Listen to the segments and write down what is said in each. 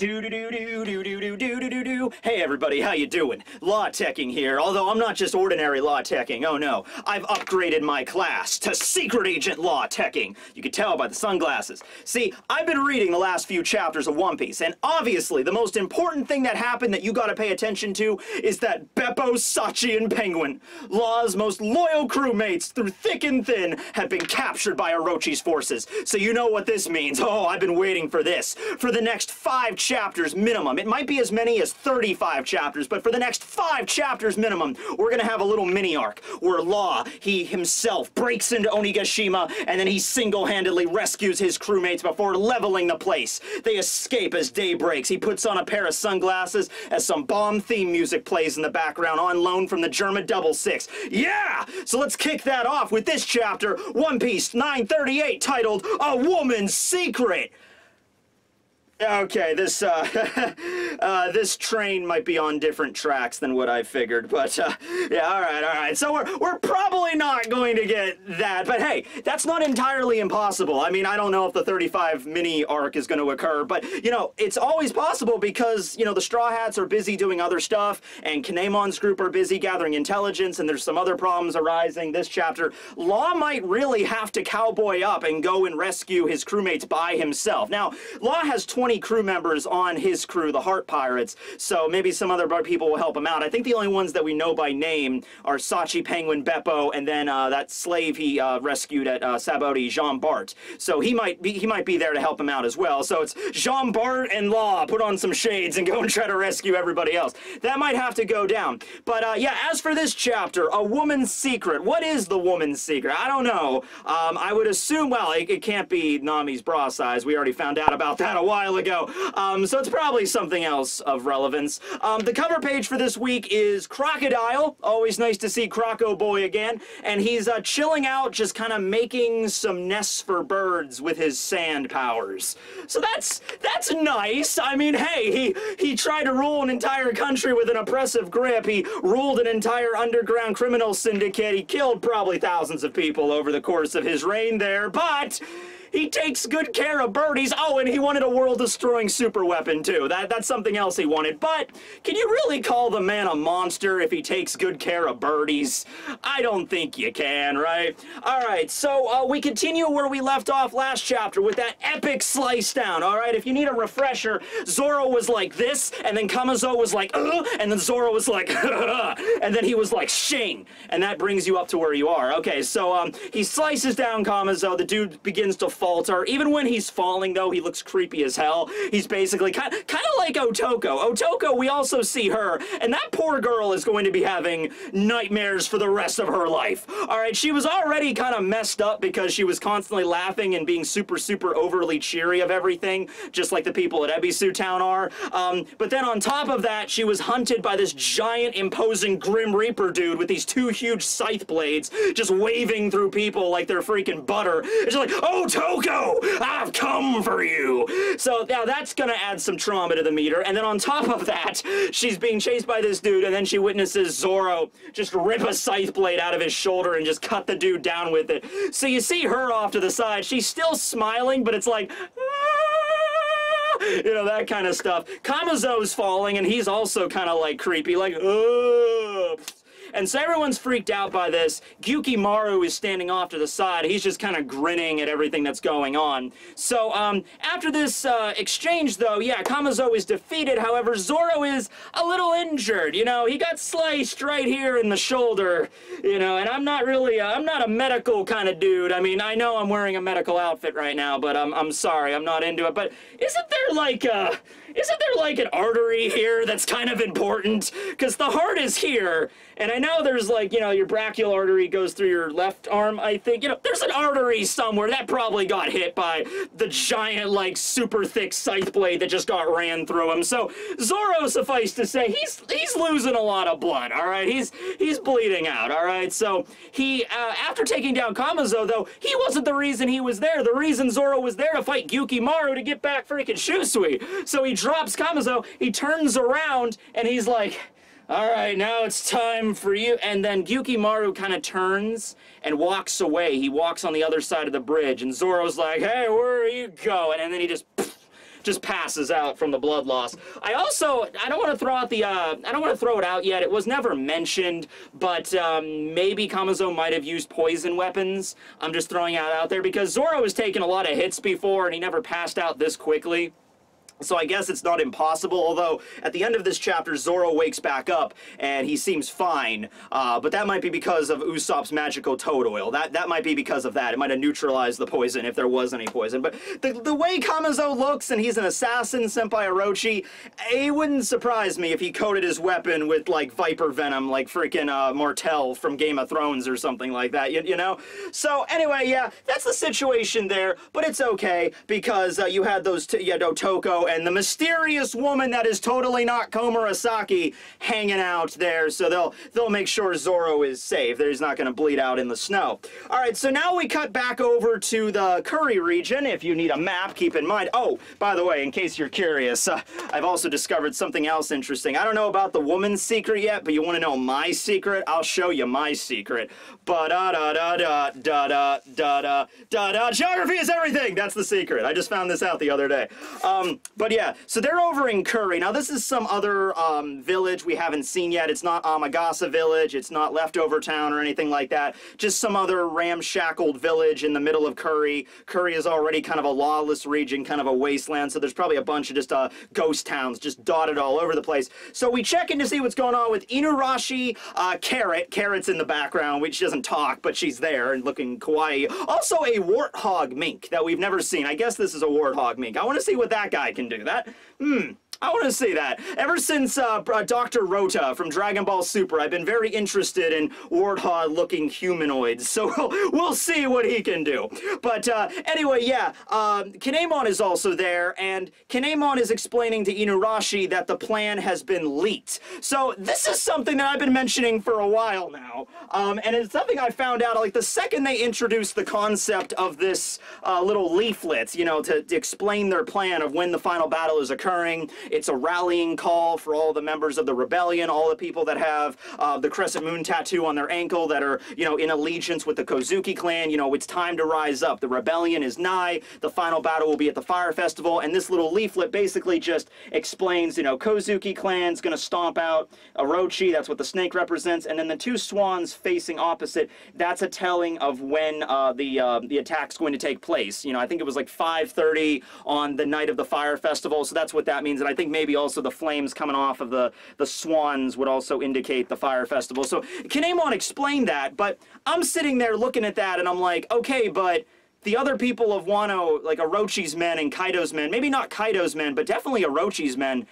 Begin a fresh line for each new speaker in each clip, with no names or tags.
Do do do do do do do do do do. Hey everybody, how you doing? Law Tekking here. Although I'm not just ordinary law Tekking. Oh no, I've upgraded my class to secret agent law Tekking. You can tell by the sunglasses. See, I've been reading the last few chapters of One Piece, and obviously the most important thing that happened that you got to pay attention to is that Beppo, Sachi, and Penguin, Law's most loyal crewmates through thick and thin, have been captured by Orochi's forces. So you know what this means. Oh, I've been waiting for this for the next five chapters minimum. It might be as many as 35 chapters, but for the next five chapters minimum, we're gonna have a little mini arc where Law, he himself, breaks into Onigashima and then he single-handedly rescues his crewmates before leveling the place. They escape as day breaks. He puts on a pair of sunglasses as some bomb theme music plays in the background on loan from the Germa Double Six. Yeah! So let's kick that off with this chapter, One Piece 938, titled A Woman's Secret. Okay, this uh, uh, this train might be on different tracks than what I figured, but uh, yeah, all right, all right. So we're we're probably not going to get that, but hey, that's not entirely impossible. I mean, I don't know if the 35 mini arc is going to occur, but you know, it's always possible because you know the Straw Hats are busy doing other stuff, and Kinemon's group are busy gathering intelligence, and there's some other problems arising. This chapter, Law might really have to cowboy up and go and rescue his crewmates by himself. Now, Law has 20 crew members on his crew, the Heart Pirates, so maybe some other people will help him out. I think the only ones that we know by name are Sachi, Penguin, Beppo, and then uh, that slave he uh, rescued at uh, Jean Bart. So he might be he might be there to help him out as well. So it's Jean Bart and Law put on some shades and go and try to rescue everybody else. That might have to go down. But uh, yeah, as for this chapter, a woman's secret. What is the woman's secret? I don't know. Um, I would assume well, it, it can't be Nami's bra size. We already found out about that a while ago. Um, so it's probably something else of relevance. Um, the cover page for this week is Crocodile. Always nice to see Croco Boy again. And he's uh, chilling out, just kind of making some nests for birds with his sand powers. So that's that's nice. I mean, hey, he, he tried to rule an entire country with an oppressive grip. He ruled an entire underground criminal syndicate. He killed probably thousands of people over the course of his reign there, but he takes good care of birdies. Oh, and he wanted a world-destroying super weapon too. That that's something else he wanted. But can you really call the man a monster if he takes good care of birdies? I don't think you can, right? All right, so uh, we continue where we left off last chapter with that epic slice down. All right, if you need a refresher, Zoro was like this, and then Kamazo was like, Ugh, and then Zoro was like, and then he was like, Shing, and that brings you up to where you are. Okay, so um, he slices down Kamazo. The dude begins to falter. Even when he's falling, though, he looks creepy as hell. He's basically kind, kind of like Otoko. Otoko, we also see her, and that poor girl is going to be having nightmares for the rest of her life. All right, she was already kind of messed up because she was constantly laughing and being super, super overly cheery of everything, just like the people at Ebisu Town are. Um, but then on top of that, she was hunted by this giant, imposing Grim Reaper dude with these two huge scythe blades just waving through people like they're freaking butter. It's like, oh, Toko, I've come for you. So now that's gonna add some trauma to the meter. And then on top of that, she's being chased by this dude, and then she witnesses Zoro just rip a scythe blade out of his shoulder and just cut the dude down with it. So you see her off to the side. She's still smiling, but it's like, "Ah," you know, that kind of stuff. Kamazo's falling, and he's also kind of like creepy, like, oh. And so everyone's freaked out by this. Gyuki Maru is standing off to the side. He's just kind of grinning at everything that's going on. So um, after this uh, exchange, though, yeah, Kamazo is defeated. However, Zoro is a little injured. You know, he got sliced right here in the shoulder. You know, and I'm not really, i I'm not a medical kind of dude. I mean, I know I'm wearing a medical outfit right now, but I'm, I'm sorry, I'm not into it. But isn't there like a, isn't there like an artery here that's kind of important? Because the heart is here, and I know there's like, you know, your brachial artery goes through your left arm, I think. You know, there's an artery somewhere that probably got hit by the giant, like, super thick scythe blade that just got ran through him. So Zoro, suffice to say, he's he's losing a lot of blood, all right? He's he's bleeding out, all right? So he, uh, after taking down Kamazo, though, he wasn't the reason he was there. The reason Zoro was there to fight Gyuki Maru to get back freaking Shusui. So he drops Kamazo, he turns around, and he's like, all right, now it's time for you. And then Gyuki Maru kind of turns and walks away. He walks on the other side of the bridge, and Zoro's like, hey, where are you going? And then he just just passes out from the blood loss. I also, I don't want to throw out the, uh, I don't want to throw it out yet. It was never mentioned, but um, maybe Kamazo might have used poison weapons. I'm just throwing it out there because Zoro has taken a lot of hits before and he never passed out this quickly. So I guess it's not impossible, although at the end of this chapter, Zoro wakes back up and he seems fine. Uh, but that might be because of Usopp's magical toad oil. That that might be because of that. It might have neutralized the poison if there was any poison. But the, the way Kamazo looks and he's an assassin, Senpai Orochi, it wouldn't surprise me if he coated his weapon with like viper venom, like freaking uh, Martell from Game of Thrones or something like that, you, you know? So anyway, yeah, that's the situation there, but it's okay because uh, you had those, you know, Toko and the mysterious woman that is totally not Komurasaki hanging out there. So they'll they'll make sure Zoro is safe. That he's not going to bleed out in the snow. All right, so now we cut back over to the Kuri region. If you need a map, keep in mind. Oh, by the way, in case you're curious, uh, I've also discovered something else interesting. I don't know about the woman's secret yet, but you want to know my secret? I'll show you my secret. Da da da da da da da da da da. Geography is everything. That's the secret. I just found this out the other day. Um, but yeah, so they're over in Kuri. Now this is some other um, village we haven't seen yet. It's not Amagasa village. It's not Leftover Town or anything like that. Just some other ramshackled village in the middle of Kuri. Kuri is already kind of a lawless region, kind of a wasteland. So there's probably a bunch of just uh, ghost towns just dotted all over the place. So we check in to see what's going on with Inuarashi uh, Carrot. Carrot's in the background, which doesn't talk, but she's there and looking kawaii. Also a warthog mink that we've never seen. I guess this is a warthog mink. I want to see what that guy can do. That, hmm. I want to see that. Ever since uh, uh Dr. Rota from Dragon Ball Super, I've been very interested in warthog-looking humanoids, so we'll, we'll, see what he can do. But uh, anyway, yeah, um, Kinemon is also there, and Kinemon is explaining to Inuarashi that the plan has been leaked. So this is something that I've been mentioning for a while now, um, and it's something I found out, like, the second they introduced the concept of this uh, little leaflet, you know, to, to explain their plan of when the final battle is occurring, it's a rallying call for all the members of the rebellion, all the people that have uh, the crescent moon tattoo on their ankle that are, you know, in allegiance with the Kozuki clan. You know, it's time to rise up. The rebellion is nigh. The final battle will be at the fire festival. And this little leaflet basically just explains, you know, Kozuki clan's going to stomp out Orochi. That's what the snake represents. And then the two swans facing opposite, that's a telling of when uh, the uh, the attack's going to take place. You know, I think it was like 5.30 on the night of the fire festival. So that's what that means. And I think maybe also the flames coming off of the, the swans would also indicate the fire festival. So Kinemon explained that, but I'm sitting there looking at that and I'm like, okay, but the other people of Wano, like Orochi's men and Kaido's men, maybe not Kaido's men, but definitely Orochi's men,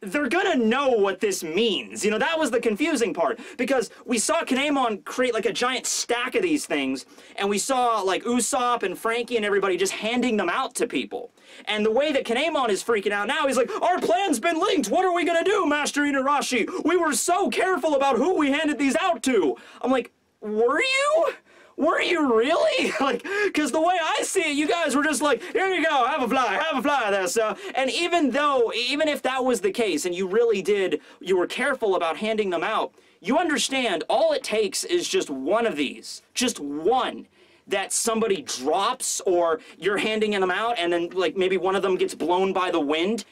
they're gonna know what this means. You know, that was the confusing part. Because we saw Kinemon create like a giant stack of these things, and we saw like Usopp and Franky and everybody just handing them out to people. And the way that Kinemon is freaking out now, he's like, our plan's been linked. What are we gonna do, Master Inuarashi? We were so careful about who we handed these out to. I'm like, were you? were you really? like, because the way I see it, you guys were just like, here you go, have a fly, have a fly there, so. And even though, even if that was the case, and you really did, you were careful about handing them out, you understand all it takes is just one of these, just one that somebody drops or you're handing them out and then like maybe one of them gets blown by the wind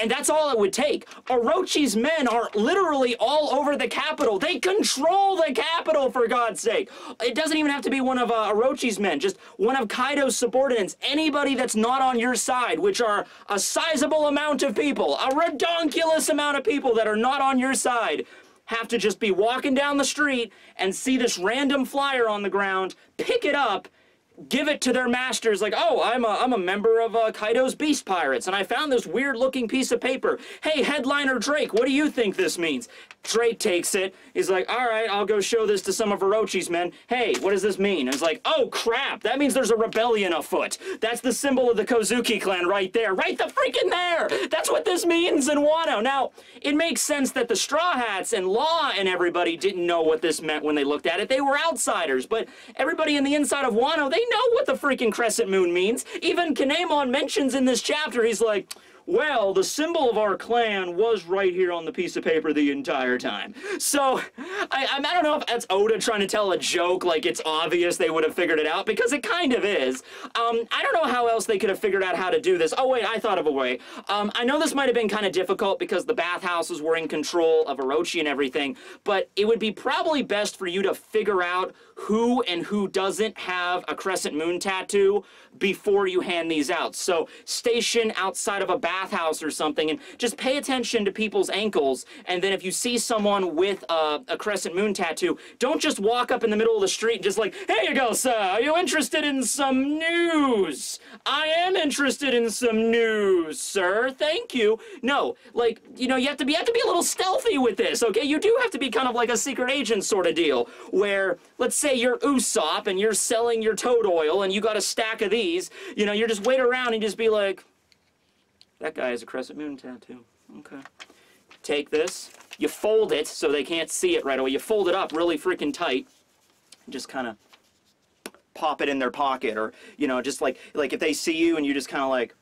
and that's all it would take. Orochi's men are literally all over the capital. They control the capital, for God's sake. It doesn't even have to be one of uh, Orochi's men, just one of Kaido's subordinates. Anybody that's not on your side, which are a sizable amount of people, a redonkulous amount of people that are not on your side, have to just be walking down the street and see this random flyer on the ground, pick it up, give it to their masters like, oh, I'm a, I'm a member of uh, Kaido's Beast Pirates, and I found this weird-looking piece of paper. Hey, headliner Drake, what do you think this means? Drake takes it. He's like, all right, I'll go show this to some of Orochi's men. Hey, what does this mean? And it's like, oh, crap, that means there's a rebellion afoot. That's the symbol of the Kozuki clan right there. Right the freaking there! That's what this means in Wano. Now, it makes sense that the Straw Hats and Law and everybody didn't know what this meant when they looked at it. They were outsiders, but everybody in the inside of Wano, they know what the freaking crescent moon means. Even Kinemon mentions in this chapter, he's like, well, the symbol of our clan was right here on the piece of paper the entire time. So, I, I, don't know if that's Oda trying to tell a joke, like it's obvious they would have figured it out, because it kind of is. Um, I don't know how else they could have figured out how to do this. Oh, wait, I thought of a way. Um, I know this might have been kind of difficult because the bathhouses were in control of Orochi and everything, but it would be probably best for you to figure out who and who doesn't have a crescent moon tattoo before you hand these out. So station outside of a bathhouse or something and just pay attention to people's ankles. And then if you see someone with a, a crescent moon tattoo, don't just walk up in the middle of the street and just like, here you go, sir, are you interested in some news? I am interested in some news, sir. Thank you. No, like, you know, you have to be you have to be a little stealthy with this, okay? You do have to be kind of like a secret agent sort of deal, where let's say you're Usopp and you're selling your toad oil and you got a stack of these, you know, you're just wait around and just be like, that guy has a crescent moon tattoo. Okay. Take this, you fold it so they can't see it right away. You fold it up really freaking tight, And just kind of pop it in their pocket or, you know, just like, like if they see you and you just kind of like,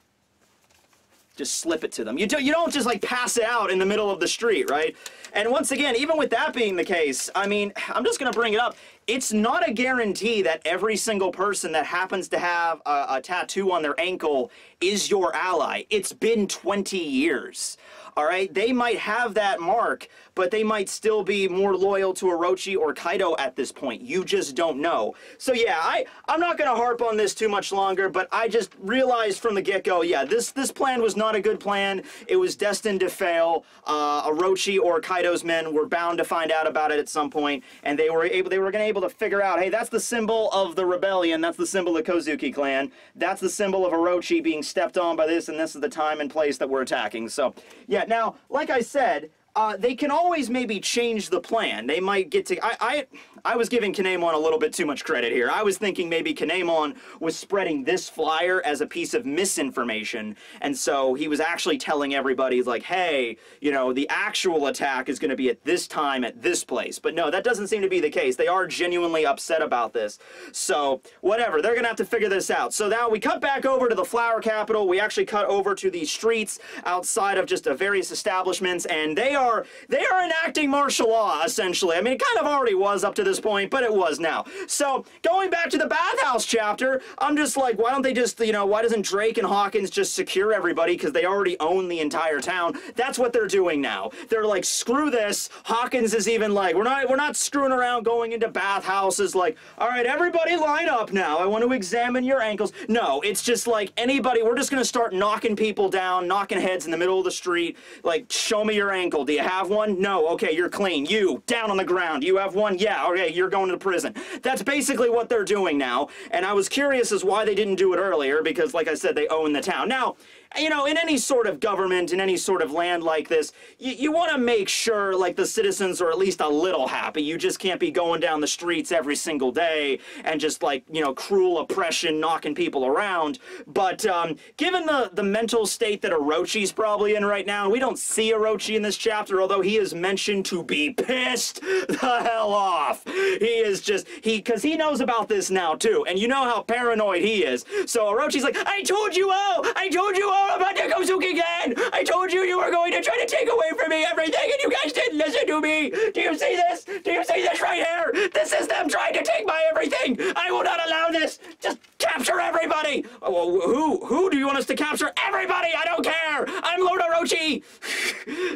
just slip it to them. You, do, you don't just like pass it out in the middle of the street, right? And once again, even with that being the case, I mean, I'm just going to bring it up. It's not a guarantee that every single person that happens to have a, a tattoo on their ankle is your ally. It's been 20 years all right? They might have that mark, but they might still be more loyal to Orochi or Kaido at this point. You just don't know. So yeah, I, I'm not going to harp on this too much longer, but I just realized from the get-go, yeah, this, this plan was not a good plan. It was destined to fail. Uh, Orochi or Kaido's men were bound to find out about it at some point, and they were able, they were going to able to figure out, hey, that's the symbol of the rebellion. That's the symbol of Kozuki clan. That's the symbol of Orochi being stepped on by this, and this is the time and place that we're attacking. So yeah, now, like I said, uh, they can always maybe change the plan. They might get to. I, I, I was giving Kinemon a little bit too much credit here. I was thinking maybe Kinemon was spreading this flyer as a piece of misinformation, and so he was actually telling everybody, like, hey, you know, the actual attack is going to be at this time at this place. But no, that doesn't seem to be the case. They are genuinely upset about this. So, whatever, they're going to have to figure this out. So now we cut back over to the flower capital. We actually cut over to the streets outside of just various establishments, and they are they are enacting martial law essentially. I mean, it kind of already was up to this point, but it was now. So going back to the bathhouse chapter, I'm just like, why don't they just you know why doesn't Drake and Hawkins just secure everybody because they already own the entire town? That's what they're doing now. They're like, screw this. Hawkins is even like, we're not we're not screwing around going into bathhouses. Like, all right, everybody line up now. I want to examine your ankles. No, it's just like anybody. We're just gonna start knocking people down, knocking heads in the middle of the street. Like, show me your ankle. Do you have one? No. Okay, you're clean. You, down on the ground. You have one? Yeah, okay, you're going to prison. That's basically what they're doing now. And I was curious as why they didn't do it earlier, because like I said, they own the town. Now, you know, in any sort of government, in any sort of land like this, you, you want to make sure, like, the citizens are at least a little happy. You just can't be going down the streets every single day and just, like, you know, cruel oppression knocking people around. But um, given the, the mental state that Orochi's probably in right now, we don't see Orochi in this chapter, although he is mentioned to be pissed the hell off. He is just, he, because he knows about this now, too. And you know how paranoid he is. So Orochi's like, I told you all! I told you all! All about the Kozuki again! I told you you were going to try to take away from me everything and you guys didn't listen to me! Do you see this? Do you see this right here? This is them trying to take my everything! I will not allow this! Just capture everybody! Oh, who, who do you want us to capture? Everybody! I don't care! I'm Lord Orochi!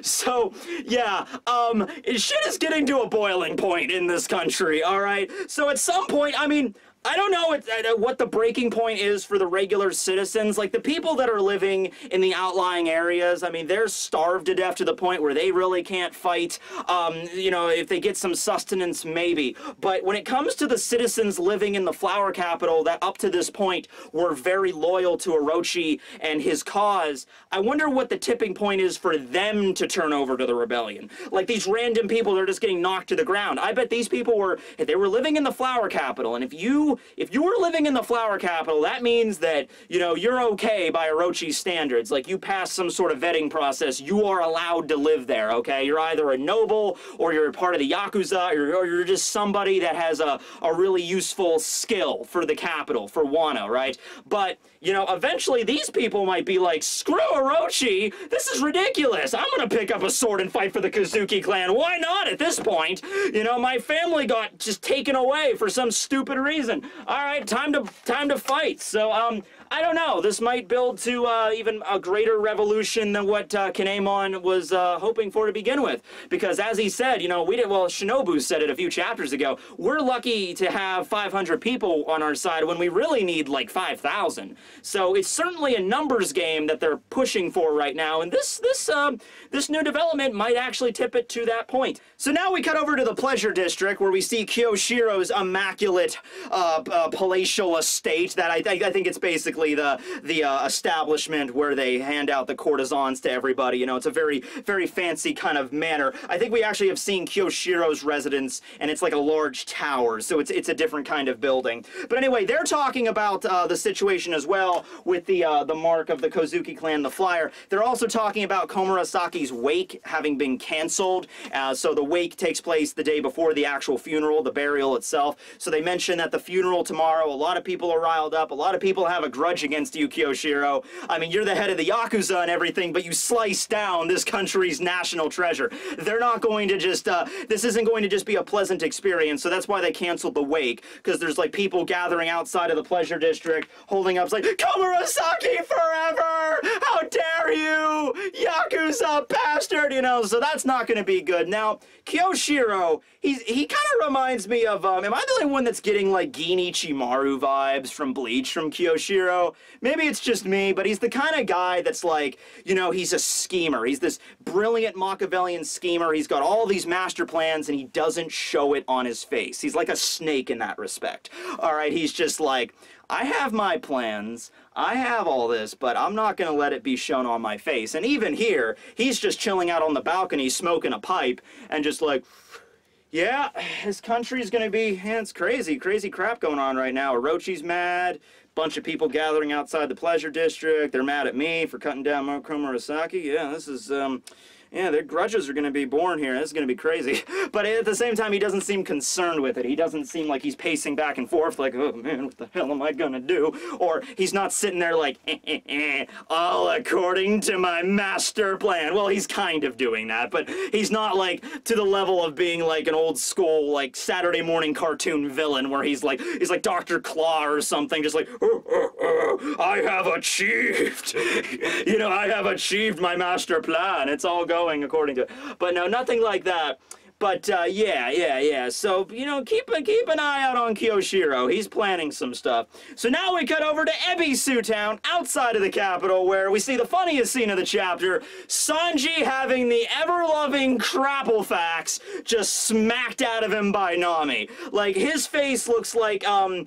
so, yeah, um, shit is getting to a boiling point in this country, alright? So at some point, I mean, I don't know what, uh, what the breaking point is for the regular citizens. Like the people that are living in the outlying areas, I mean, they're starved to death to the point where they really can't fight. Um, you know, if they get some sustenance, maybe. But when it comes to the citizens living in the flower capital that up to this point were very loyal to Orochi and his cause, I wonder what the tipping point is for them to turn over to the rebellion. Like these random people they're just getting knocked to the ground. I bet these people were, if they were living in the flower capital, and if you if you were living in the flower capital, that means that you know you're okay by Orochi standards. Like you pass some sort of vetting process, you are allowed to live there. Okay, you're either a noble or you're part of the yakuza, or, or you're just somebody that has a a really useful skill for the capital for Wano, right? But you know, eventually these people might be like, screw Orochi, this is ridiculous. I'm gonna pick up a sword and fight for the Kozuki clan. Why not at this point? You know, my family got just taken away for some stupid reason. All right, time to time to fight. So, um, I don't know. This might build to uh, even a greater revolution than what uh, Kinemon was uh, hoping for to begin with. Because as he said, you know, we did, well, Shinobu said it a few chapters ago, we're lucky to have 500 people on our side when we really need like 5,000. So it's certainly a numbers game that they're pushing for right now. And this, this, um, this new development might actually tip it to that point. So now we cut over to the Pleasure District where we see Kyoshiro's immaculate uh, palatial estate that I, I think it's basically the the uh, establishment where they hand out the courtesans to everybody. You know, it's a very very fancy kind of manner. I think we actually have seen Kyoshiro's residence, and it's like a large tower, so it's it's a different kind of building. But anyway, they're talking about uh, the situation as well with the uh, the mark of the Kozuki clan, the flyer. They're also talking about Komurasaki's wake having been canceled. Uh, so the wake takes place the day before the actual funeral, the burial itself. So they mention that the funeral tomorrow, a lot of people are riled up. A lot of people have a grudge against you, Kyoshiro. I mean, you're the head of the Yakuza and everything, but you slice down this country's national treasure. They're not going to just, uh, this isn't going to just be a pleasant experience, so that's why they canceled the wake, because there's like people gathering outside of the pleasure district, holding up, like, Komurasaki forever! How dare you! Yakuza bastard! You know, so that's not going to be good. Now, Kyoshiro, he's, he kind of reminds me of, um, am I the only one that's getting like Gin Ichimaru vibes from Bleach from Kyoshiro? Maybe it's just me, but he's the kind of guy that's like, you know, he's a schemer. He's this brilliant Machiavellian schemer. He's got all these master plans and he doesn't show it on his face. He's like a snake in that respect. All right, he's just like, I have my plans. I have all this, but I'm not going to let it be shown on my face. And even here, he's just chilling out on the balcony smoking a pipe and just like, yeah, his country's going to be, yeah, it's crazy, crazy crap going on right now. Orochi's mad bunch of people gathering outside the pleasure district. They're mad at me for cutting down Komurasaki. Yeah, this is um, yeah, their grudges are going to be born here. This is going to be crazy. But at the same time, he doesn't seem concerned with it. He doesn't seem like he's pacing back and forth like, oh man, what the hell am I going to do? Or he's not sitting there like, eh, eh, eh, all according to my master plan. Well, he's kind of doing that, but he's not like to the level of being like an old school, like Saturday morning cartoon villain where he's like, he's like Dr. Claw or something, just like, oh, oh, oh, I have achieved. you know, I have achieved my master plan. It's all going going according to it. But no, nothing like that. But uh, yeah, yeah, yeah. So you know, keep a, keep an eye out on Kyoshiro. He's planning some stuff. So now we cut over to Ebisu Town, outside of the capital, where we see the funniest scene of the chapter: Sanji having the ever-loving crapple just smacked out of him by Nami. Like his face looks like um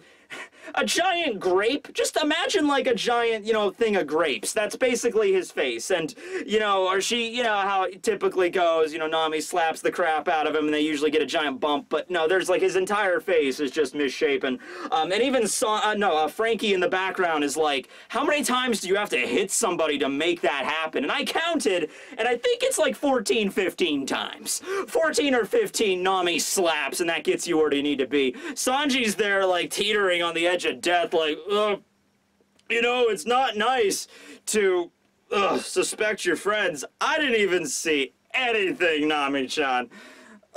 a giant grape. Just imagine like a giant, you know, thing of grapes. That's basically his face. And, you know, or she, you know, how it typically goes, you know, Nami slaps the crap out of him and they usually get a giant bump. But no, there's like his entire face is just misshapen. Um, and even, so, uh, no, uh, Franky in the background is like, how many times do you have to hit somebody to make that happen? And I counted, and I think it's like 14, 15 times. 14 or 15 Nami slaps, and that gets you where you need to be. Sanji's there like teetering on the edge edge of death, like, uh, you know, it's not nice to uh, suspect your friends. I didn't even see anything, Nami-chan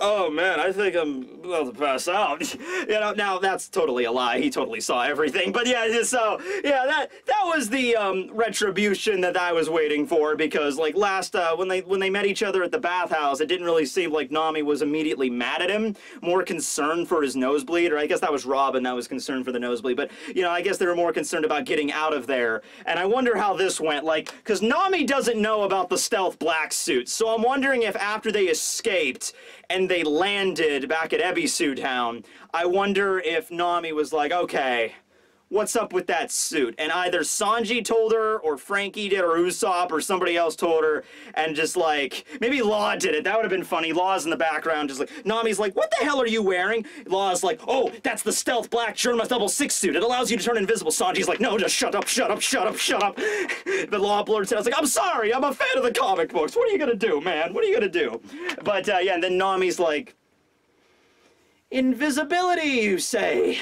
oh man, I think I'm about to pass out. you know, now that's totally a lie. He totally saw everything. But yeah, so yeah, that that was the um, retribution that I was waiting for because like last uh, when they when they met each other at the bathhouse, it didn't really seem like Nami was immediately mad at him, more concerned for his nosebleed, or I guess that was Robin that was concerned for the nosebleed. But you know, I guess they were more concerned about getting out of there. And I wonder how this went, like, because Nami doesn't know about the stealth black suit, so I'm wondering if after they escaped and they landed back at Ebisu Town, I wonder if Nami was like, okay, what's up with that suit? And either Sanji told her, or Franky did, or Usopp, or somebody else told her, and just like, maybe Law did it. That would have been funny. Law's in the background, just like, Nami's like, what the hell are you wearing? Law's like, oh, that's the stealth black Germa double six suit. It allows you to turn invisible. Sanji's like, no, just shut up, shut up, shut up, shut up. but Law blurts out, like, I'm sorry, I'm a fan of the comic books. What are you gonna do, man? What are you gonna do? But uh, yeah, and then Nami's like, invisibility, you say?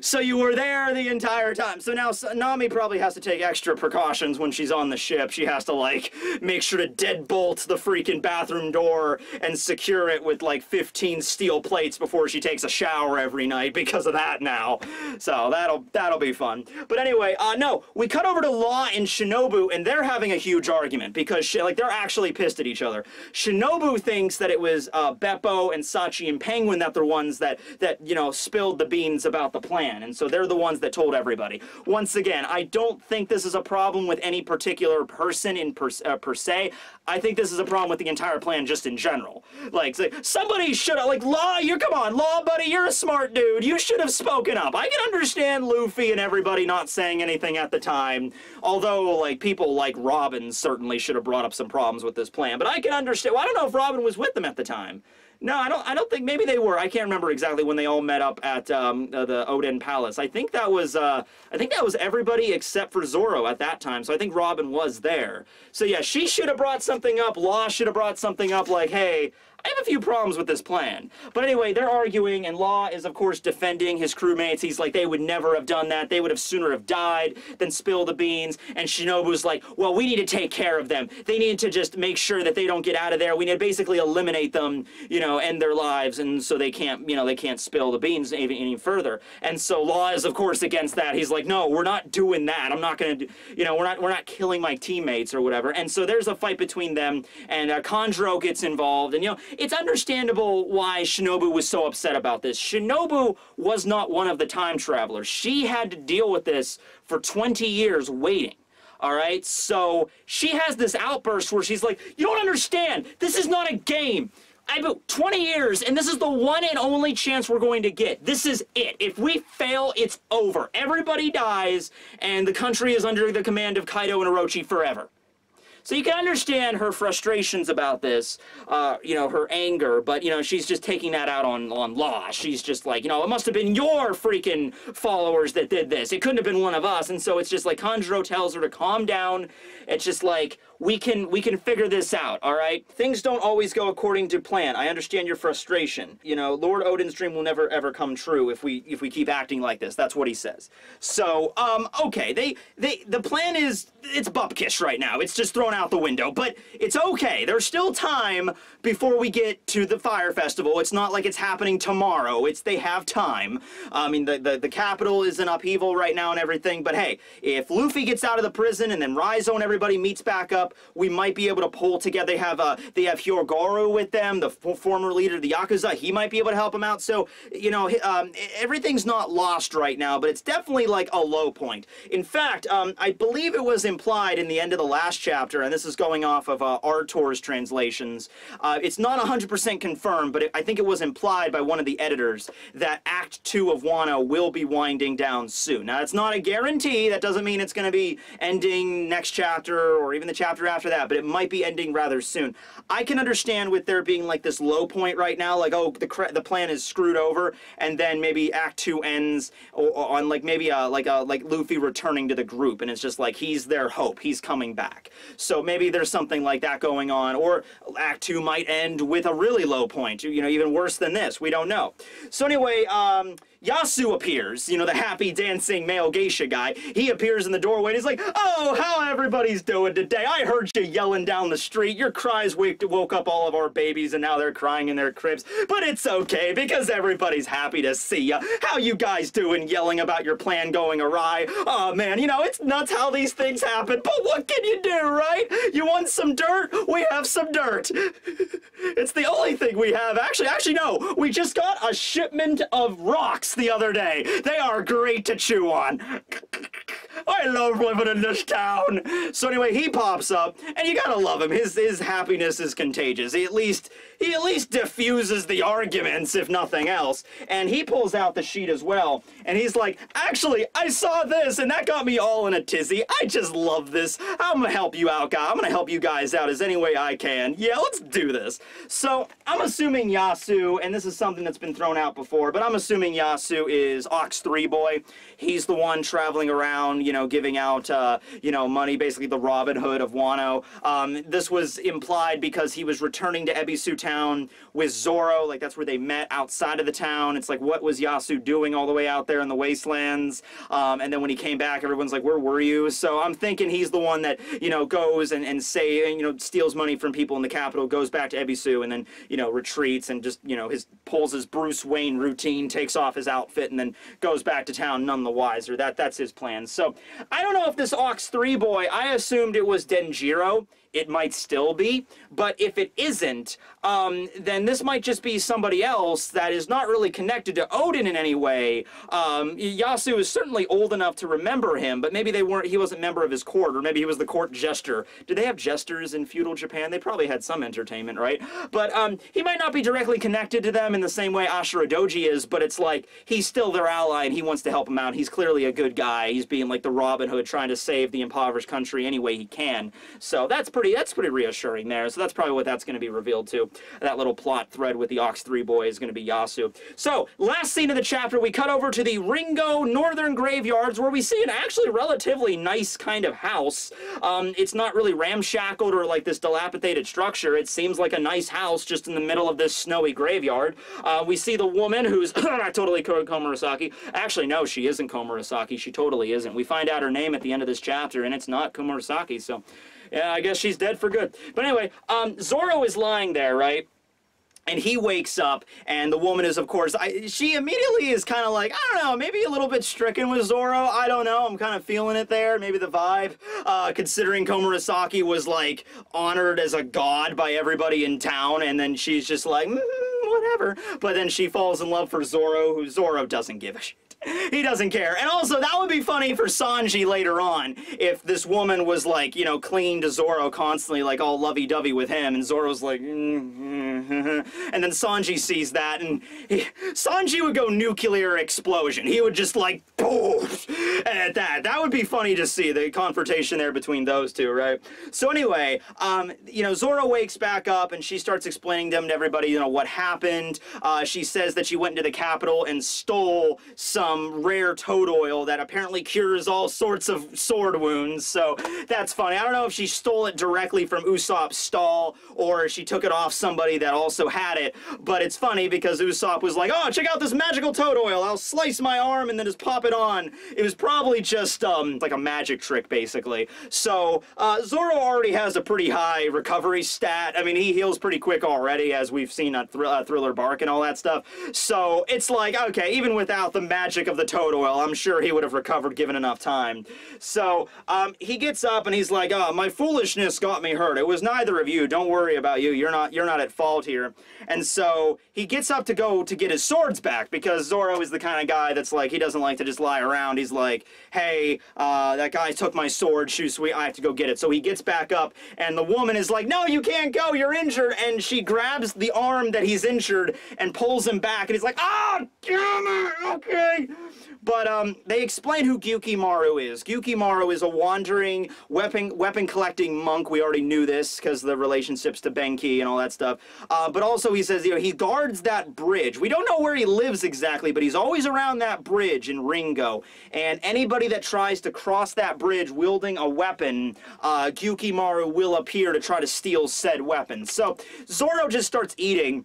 So you were there the entire time. So now Nami probably has to take extra precautions when she's on the ship. She has to like make sure to deadbolt the freaking bathroom door and secure it with like 15 steel plates before she takes a shower every night because of that now. So that'll that'll be fun. But anyway, uh no, we cut over to Law and Shinobu and they're having a huge argument because she, like they're actually pissed at each other. Shinobu thinks that it was uh Beppo and Sachi and Penguin that they're ones that that you know spilled the beans about about the plan, and so they're the ones that told everybody. Once again, I don't think this is a problem with any particular person in per, uh, per se. I think this is a problem with the entire plan just in general. Like, somebody should have, like, Law, you're, come on, Law, buddy, you're a smart dude. You should have spoken up. I can understand Luffy and everybody not saying anything at the time, although, like, people like Robin certainly should have brought up some problems with this plan, but I can understand. Well, I don't know if Robin was with them at the time. No, I don't. I don't think. Maybe they were. I can't remember exactly when they all met up at um, uh, the Oden Palace. I think that was. Uh, I think that was everybody except for Zoro at that time. So I think Robin was there. So yeah, she should have brought something up. Law should have brought something up like, "Hey, I have a few problems with this plan. But anyway, they're arguing, and Law is, of course, defending his crewmates. He's like, they would never have done that. They would have sooner have died than spill the beans. And Shinobu's like, well, we need to take care of them. They need to just make sure that they don't get out of there. We need to basically eliminate them, you know, end their lives, and so they can't, you know, they can't spill the beans any, further. And so Law is, of course, against that. He's like, no, we're not doing that. I'm not going to, you know, we're not, we're not killing my teammates or whatever. And so there's a fight between them, and uh, Kanjuro gets involved, and, you know, it's understandable why Shinobu was so upset about this. Shinobu was not one of the time travelers. She had to deal with this for 20 years waiting. All right, so she has this outburst where she's like, You don't understand. This is not a game. I've been 20 years, and this is the one and only chance we're going to get. This is it. If we fail, it's over. Everybody dies, and the country is under the command of Kaido and Orochi forever. So you can understand her frustrations about this, uh, you know, her anger, but, you know, she's just taking that out on, on Law. She's just like, you know, it must have been your freaking followers that did this. It couldn't have been one of us. And so it's just like Kanjuro tells her to calm down. It's just like, we can we can figure this out, all right? Things don't always go according to plan. I understand your frustration. You know, Lord Oden's dream will never ever come true if we if we keep acting like this. That's what he says. So, um, okay, they they the plan is it's bupkish right now. It's just thrown out the window, but it's okay. There's still time before we get to the fire festival. It's not like it's happening tomorrow. It's they have time. I mean, the the, the capital is in upheaval right now and everything, but hey, if Luffy gets out of the prison and then Raizo and everybody meets back up we might be able to pull together. They have uh, they have Hyogoro with them, the former leader of the Yakuza. He might be able to help them out. So, you know, um, everything's not lost right now, but it's definitely like a low point. In fact, um, I believe it was implied in the end of the last chapter, and this is going off of uh, Artur's translations. Uh, it's not 100% confirmed, but it, I think it was implied by one of the editors that Act 2 of Wano will be winding down soon. Now, it's not a guarantee. That doesn't mean it's going to be ending next chapter or even the chapter chapter after that, but it might be ending rather soon. I can understand with there being like this low point right now, like oh the the plan is screwed over, and then maybe Act Two ends on like maybe a like a like Luffy returning to the group, and it's just like he's their hope, he's coming back. So maybe there's something like that going on, or Act Two might end with a really low point, you know, even worse than this. We don't know. So anyway, um. Yasu appears, you know, the happy dancing male geisha guy. He appears in the doorway and he's like, Oh, how everybody's doing today. I heard you yelling down the street. Your cries waked, woke up all of our babies and now they're crying in their cribs. But it's okay because everybody's happy to see you. How you guys doing yelling about your plan going awry? Oh man, you know, it's nuts how these things happen. But what can you do, right? You want some dirt? We have some dirt. it's the only thing we have. Actually, actually, no. We just got a shipment of rocks the other day. They are great to chew on. I love living in this town. So anyway, he pops up, and you gotta love him. His his happiness is contagious. He at least he at least diffuses the arguments, if nothing else. And he pulls out the sheet as well, and he's like, "Actually, I saw this, and that got me all in a tizzy. I just love this. I'm gonna help you out, guy. I'm gonna help you guys out as any way I can. Yeah, let's do this." So I'm assuming Yasu, and this is something that's been thrown out before, but I'm assuming Yasu is Ox Three Boy. He's the one traveling around, you know, giving out, uh, you know, money, basically the Robin Hood of Wano. Um, this was implied because he was returning to Ebisu Town with Zoro, like that's where they met outside of the town. It's like, what was Yasu doing all the way out there in the wastelands? Um, and then when he came back, everyone's like, where were you? So I'm thinking he's the one that, you know, goes and, and say, you know, steals money from people in the capital, goes back to Ebisu, and then, you know, retreats and just, you know, his pulls his Bruce Wayne routine, takes off his outfit, and then goes back to town none the wiser. That that's his plan. So I don't know if this Ox 3 boy, I assumed it was Denjiro it might still be. But if it isn't, um, then this might just be somebody else that is not really connected to Oden in any way. Um, Yasu is certainly old enough to remember him, but maybe they weren't. He wasn't a member of his court, or maybe he was the court jester. Did they have jesters in feudal Japan? They probably had some entertainment, right? But um, he might not be directly connected to them in the same way Ashura Doji is. But it's like he's still their ally, and he wants to help them out. He's clearly a good guy. He's being like the Robin Hood, trying to save the impoverished country any way he can. So that's pretty pretty that's pretty reassuring there. So that's probably what that's going to be revealed to. That little plot thread with the Ox 3 boy is going to be Yasu. So, last scene of the chapter, we cut over to the Ringo Northern Graveyards where we see an actually relatively nice kind of house. Um, it's not really ramshackled or like this dilapidated structure. It seems like a nice house just in the middle of this snowy graveyard. Uh, we see the woman who's totally Komurasaki. Actually, no, she isn't Komurasaki. She totally isn't. We find out her name at the end of this chapter, and it's not Komurasaki, so yeah, I guess she's dead for good. But anyway, um, Zoro is lying there, right? And he wakes up, and the woman is, of course, I, she immediately is kind of like, I don't know, maybe a little bit stricken with Zoro. I don't know. I'm kind of feeling it there. Maybe the vibe. Uh, considering Komurasaki was, like, honored as a god by everybody in town, and then she's just like, mm, whatever. But then she falls in love for Zoro, who Zoro doesn't give a shit he doesn't care. And also, that would be funny for Sanji later on if this woman was like, you know, clinging to Zoro constantly, like all lovey-dovey with him, and Zoro's like, mm -hmm. and then Sanji sees that, and he, Sanji would go nuclear explosion. He would just like, poof, at that. That would be funny to see the confrontation there between those two, right? So anyway, um, you know, Zoro wakes back up, and she starts explaining them to everybody, you know, what happened. Uh, she says that she went into the capital and stole some some rare toad oil that apparently cures all sorts of sword wounds. So that's funny. I don't know if she stole it directly from Usopp's stall or she took it off somebody that also had it. But it's funny because Usopp was like, oh, check out this magical toad oil. I'll slice my arm and then just pop it on. It was probably just um, like a magic trick, basically. So uh, Zoro already has a pretty high recovery stat. I mean, he heals pretty quick already, as we've seen on Thr uh, Thriller Bark and all that stuff. So it's like, okay, even without the magic of the toad oil. I'm sure he would have recovered given enough time. So um, he gets up and he's like, "Oh, my foolishness got me hurt. It was neither of you. Don't worry about you. You're not you're not at fault here." And so he gets up to go to get his swords back because Zoro is the kind of guy that's like he doesn't like to just lie around. He's like, "Hey, uh, that guy took my sword. Sweet, I have to go get it." So he gets back up, and the woman is like, "No, you can't go. You're injured." And she grabs the arm that he's injured and pulls him back, and he's like, "Oh, damn it! Okay." But um, they explain who Gyukimaru is. Gyukimaru is a wandering weapon weapon collecting monk. We already knew this because the relationships to Benkei and all that stuff. Uh, but also he says you know he guards that bridge. We don't know where he lives exactly, but he's always around that bridge in Ringo. And anybody that tries to cross that bridge wielding a weapon, uh, Gyukimaru will appear to try to steal said weapon. So Zoro just starts eating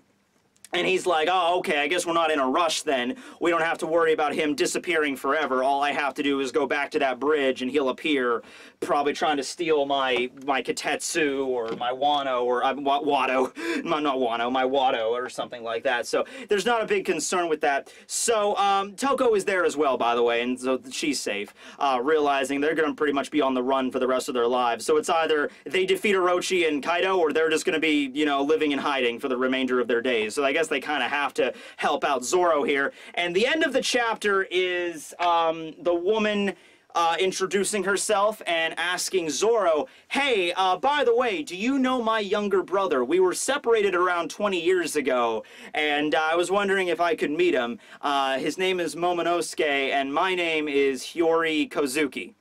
and he's like, oh, okay, I guess we're not in a rush then. We don't have to worry about him disappearing forever. All I have to do is go back to that bridge and he'll appear, probably trying to steal my my Kitetsu or my Wano or uh, Wado, not, not Wano, my Wado or something like that. So there's not a big concern with that. So um, Toko is there as well, by the way, and so she's safe, uh, realizing they're going to pretty much be on the run for the rest of their lives. So it's either they defeat Orochi and Kaido or they're just going to be, you know, living in hiding for the remainder of their days. So I guess they kind of have to help out Zoro here. And the end of the chapter is um, the woman uh, introducing herself and asking Zoro, hey, uh, by the way, do you know my younger brother? We were separated around 20 years ago, and uh, I was wondering if I could meet him. Uh, his name is Momonosuke, and my name is Hiyori Kozuki.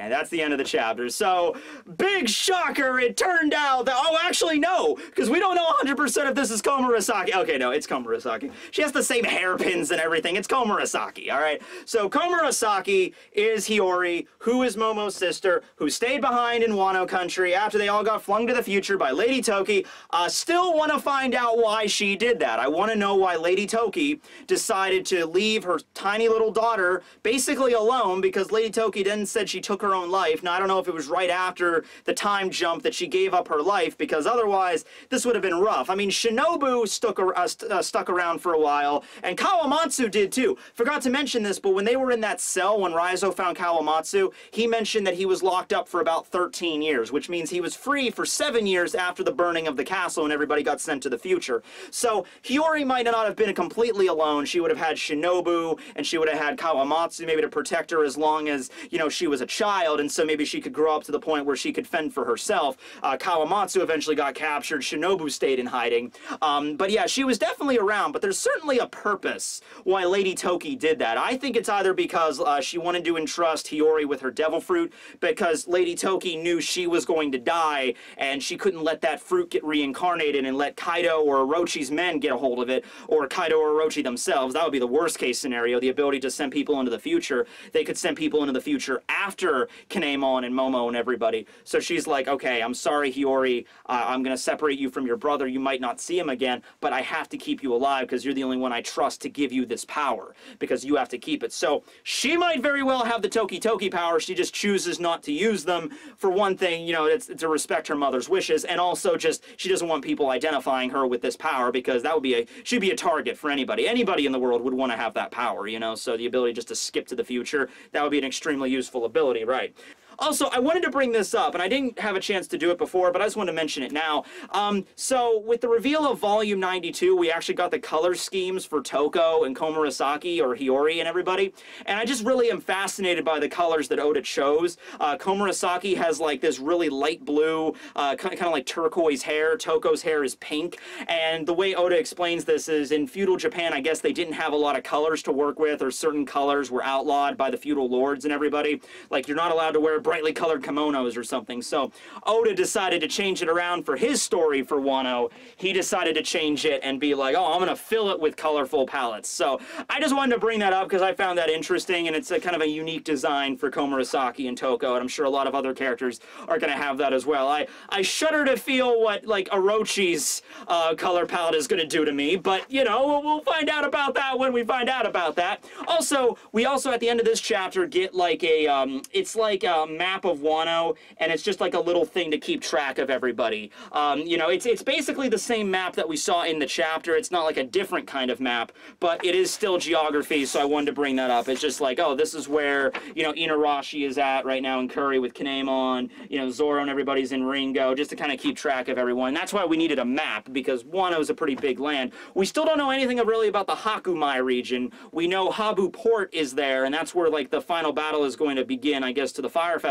And that's the end of the chapter. So, big shocker, it turned out that, oh, actually, no, because we don't know 100% if this is Komurasaki. Okay, no, it's Komurasaki. She has the same hairpins and everything. It's Komurasaki, all right? So, Komurasaki is Hiyori, who is Momo's sister, who stayed behind in Wano country after they all got flung to the future by Lady Toki. Uh, still want to find out why she did that. I want to know why Lady Toki decided to leave her tiny little daughter basically alone because Lady Toki then said she took her own life. Now, I don't know if it was right after the time jump that she gave up her life, because otherwise, this would have been rough. I mean, Shinobu stuck, uh, st uh, stuck around for a while, and Kawamatsu did too. Forgot to mention this, but when they were in that cell, when Raizo found Kawamatsu, he mentioned that he was locked up for about 13 years, which means he was free for seven years after the burning of the castle and everybody got sent to the future. So, Hiyori might not have been completely alone. She would have had Shinobu, and she would have had Kawamatsu maybe to protect her as long as, you know, she was a child child, and so maybe she could grow up to the point where she could fend for herself. Uh, Kawamatsu eventually got captured. Shinobu stayed in hiding. Um, but yeah, she was definitely around, but there's certainly a purpose why Lady Toki did that. I think it's either because uh, she wanted to entrust Hiyori with her devil fruit, because Lady Toki knew she was going to die, and she couldn't let that fruit get reincarnated and let Kaido or Orochi's men get a hold of it, or Kaido or Orochi themselves. That would be the worst case scenario, the ability to send people into the future. They could send people into the future after Kinemon and Momo and everybody. So she's like, okay, I'm sorry, Hiyori. Uh, I'm going to separate you from your brother. You might not see him again, but I have to keep you alive because you're the only one I trust to give you this power because you have to keep it. So she might very well have the Toki Toki power. She just chooses not to use them. For one thing, you know, it's, to respect her mother's wishes, and also just she doesn't want people identifying her with this power because that would be a she'd be a target for anybody. Anybody in the world would want to have that power, you know. So the ability just to skip to the future that would be an extremely useful ability, right? Also, I wanted to bring this up, and I didn't have a chance to do it before, but I just want to mention it now. Um, so, with the reveal of Volume 92, we actually got the color schemes for Toko and Komurasaki, or Hiyori and everybody, and I just really am fascinated by the colors that Oda chose. Uh, Komurasaki has, like, this really light blue, uh, kind of like turquoise hair. Toko's hair is pink, and the way Oda explains this is in feudal Japan, I guess they didn't have a lot of colors to work with, or certain colors were outlawed by the feudal lords and everybody. Like, you're not allowed to wear brightly colored kimonos or something. So Oda decided to change it around for his story for Wano. He decided to change it and be like, oh, I'm going to fill it with colorful palettes. So I just wanted to bring that up because I found that interesting and it's a kind of a unique design for Komurasaki and Toko and I'm sure a lot of other characters are going to have that as well. I, I shudder to feel what like Orochi's uh, color palette is going to do to me, but you know, we'll, find out about that when we find out about that. Also, we also at the end of this chapter get like a, um, it's like a map of Wano, and it's just like a little thing to keep track of everybody. Um, you know, it's, it's basically the same map that we saw in the chapter. It's not like a different kind of map, but it is still geography, so I wanted to bring that up. It's just like, oh, this is where, you know, Inuarashi is at right now in Kuri with Kinemon, you know, Zoro and everybody's in Ringo, just to kind of keep track of everyone. That's why we needed a map, because Wano is a pretty big land. We still don't know anything really about the Hakumai region. We know Habu Port is there, and that's where, like, the final battle is going to begin, I guess, to the Fire Festival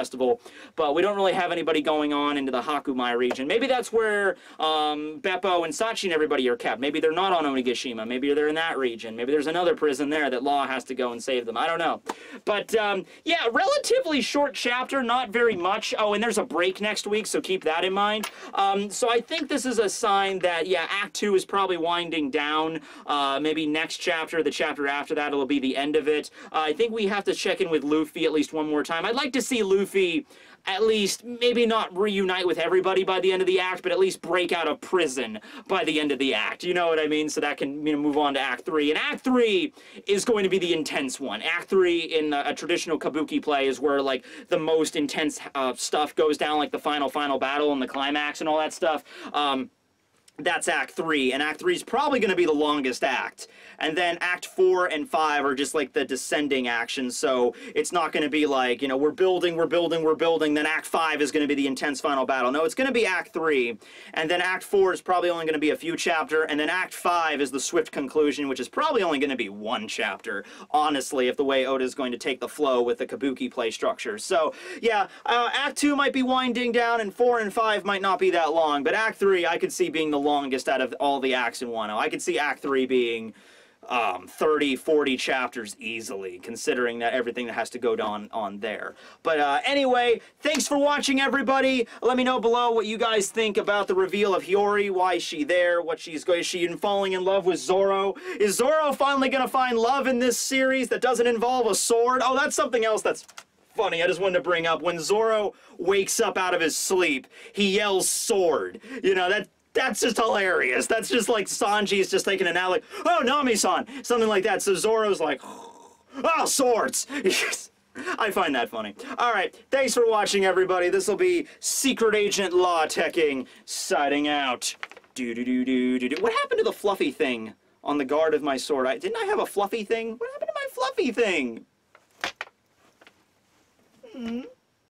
but we don't really have anybody going on into the Hakumai region. Maybe that's where um, Bepo and Shachi and everybody are kept. Maybe they're not on Onigashima. Maybe they're in that region. Maybe there's another prison there that Law has to go and save them. I don't know. But um, yeah, relatively short chapter, not very much. Oh, and there's a break next week, so keep that in mind. Um, so I think this is a sign that, yeah, Act 2 is probably winding down. Uh, maybe next chapter, the chapter after that, it'll be the end of it. Uh, I think we have to check in with Luffy at least one more time. I'd like to see Luffy at least maybe not reunite with everybody by the end of the act, but at least break out of prison by the end of the act. You know what I mean? So that can you know move on to Act Three. And Act Three is going to be the intense one. Act Three in a, a traditional kabuki play is where like the most intense uh, stuff goes down, like the final final battle and the climax and all that stuff. Um, that's act three and act three is probably going to be the longest act. And then act four and five are just like the descending actions so it's not going to be like you know we're building we're building we're building then act five is going to be the intense final battle. No it's going to be act three and then act four is probably only going to be a few chapter and then act five is the swift conclusion which is probably only going to be one chapter honestly if the way oda is going to take the flow with the kabuki play structure. So yeah uh, act two might be winding down and four and five might not be that long but act three i could see being the longest out of all the acts in Wano. I could see Act 3 being um, 30, 40 chapters easily, considering that everything that has to go down on there. But uh, anyway, thanks for watching, everybody. Let me know below what you guys think about the reveal of Hiyori. Why is she there? What she's going? Is she falling in love with Zoro? Is Zoro finally gonna find love in this series that doesn't involve a sword? Oh, that's something else that's funny. I just wanted to bring up when Zoro wakes up out of his sleep, he yells sword. You know, that that's just hilarious. That's just like Sanji's just taking an out like, oh, Nami-san, something like that. So Zoro's like, oh, swords. I find that funny. All right, thanks for watching, everybody. This will be Secret Agent Law Tekking signing out. Do do do do do do. What happened to the fluffy thing on the guard of my sword? I didn't I have a fluffy thing? What happened to my fluffy thing? Hmm.